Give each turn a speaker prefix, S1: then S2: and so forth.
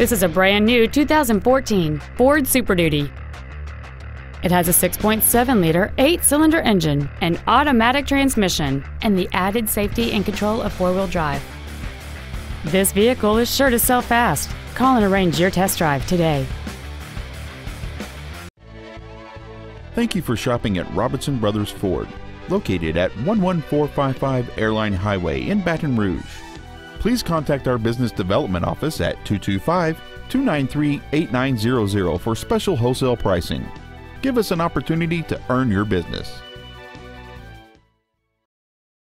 S1: This is a brand new 2014 Ford Super Duty. It has a 6.7 liter, 8 cylinder engine, an automatic transmission, and the added safety and control of four wheel drive. This vehicle is sure to sell fast. Call and arrange your test drive today.
S2: Thank you for shopping at Robinson Brothers Ford, located at 11455 Airline Highway in Baton Rouge. Please contact our business development office at 225 293 8900 for special wholesale pricing. Give us an opportunity to earn your business.